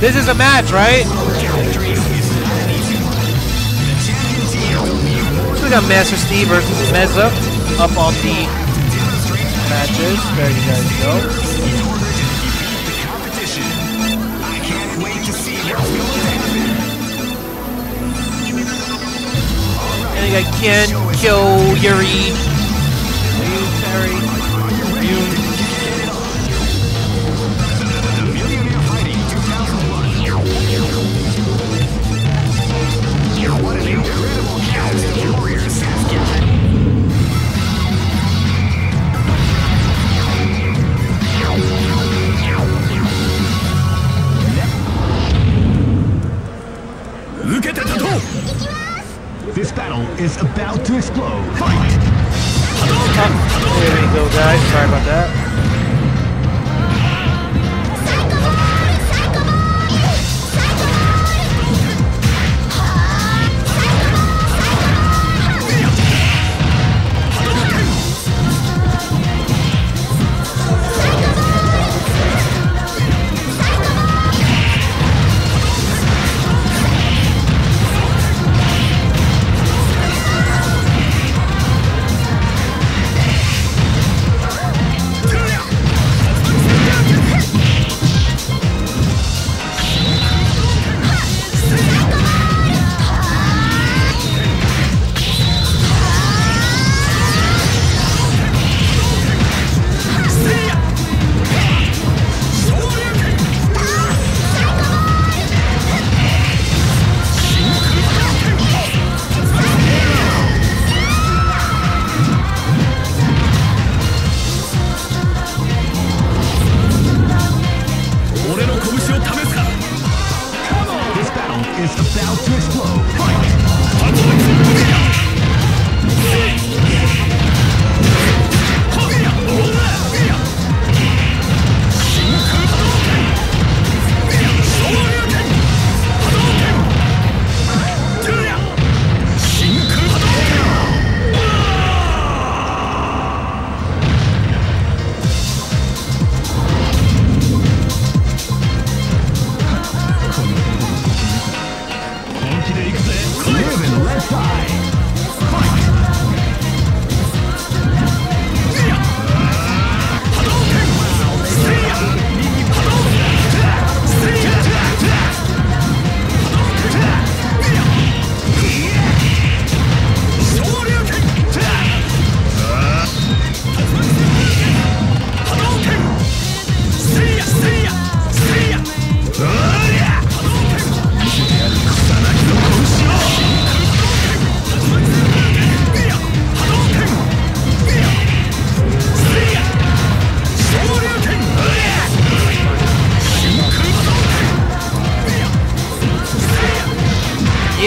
This is a match, right? So we got Master Steve versus Mezza up on the matches. There you guys go. And you got Ken, Kyo, Yuri, This battle is about to explode. Fight! There we go, guys. Sorry about that.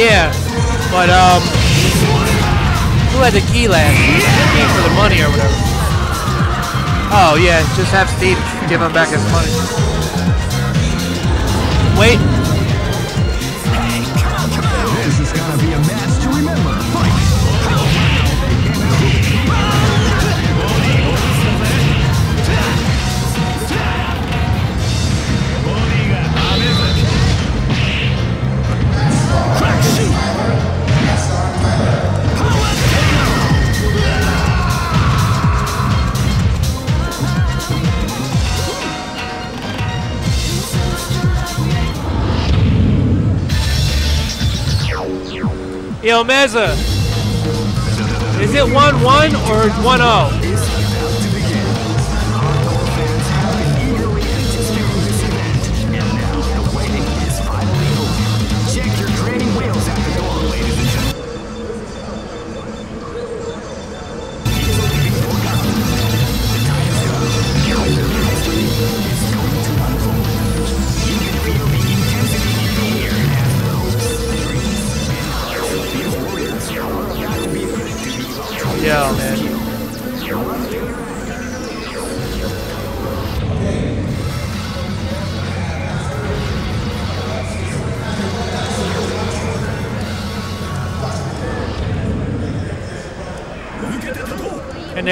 Yeah, but um, who had the key last? Key for the money or whatever. Oh yeah, just have Steve give him back his money. Wait, yo Mezza, is it one one or one oh?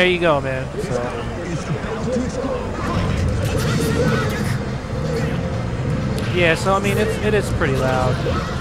There you go, man. So, Yeah, so I mean, it's, it is pretty loud.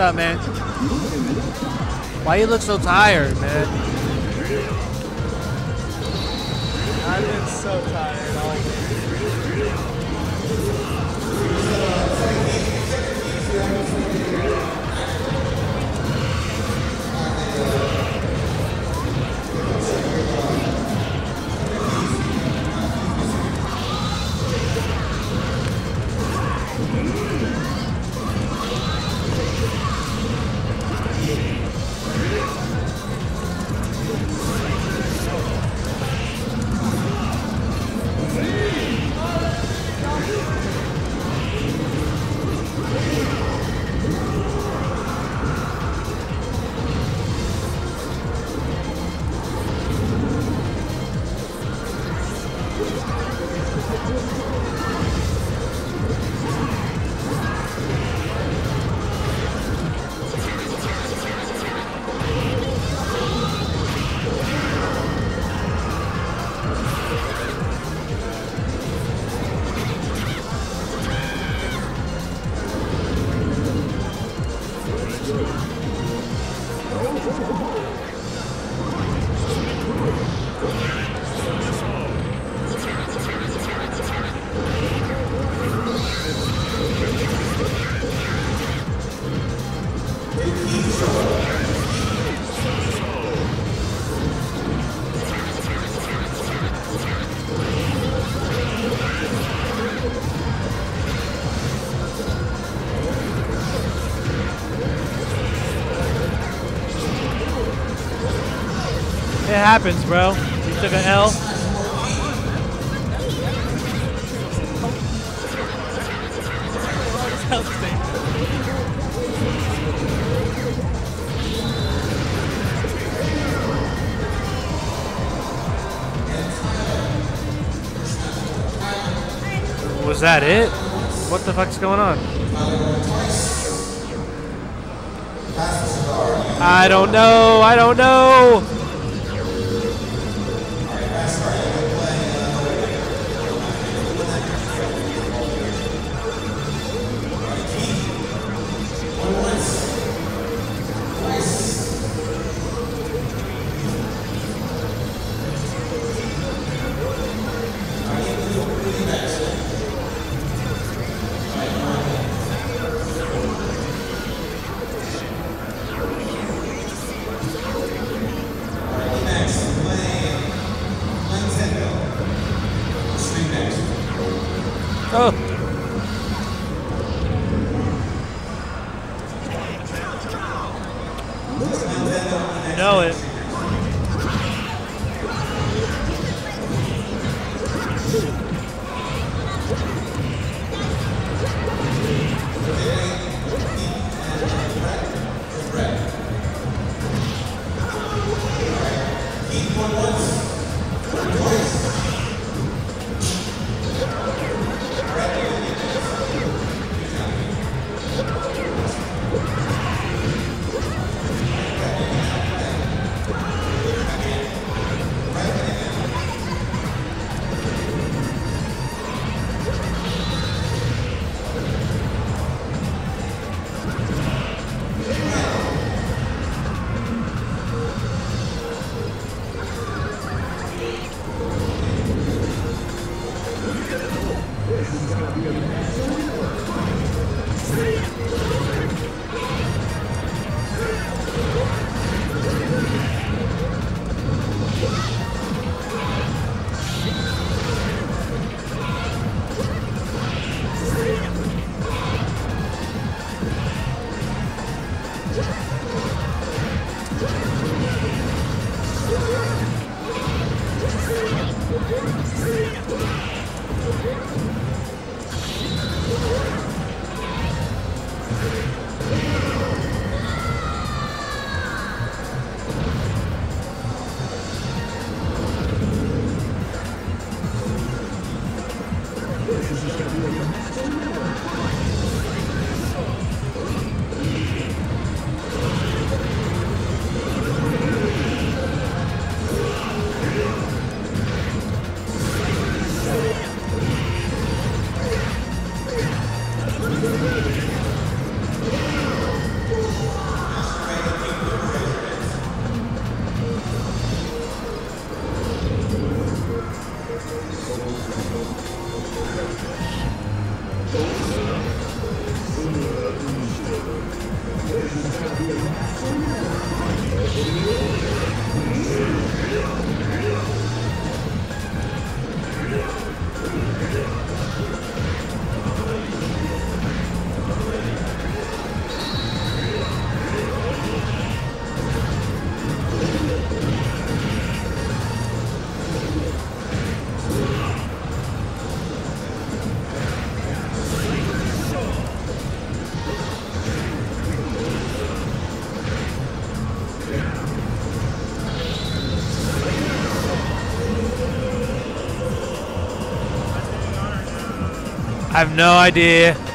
What's up, man? Why you look so tired, man? It happens, bro. You took an L. Was that it? What the fuck's going on? I don't know. I don't know. Oh. Know it. Keep one I Thank you. Have no idea.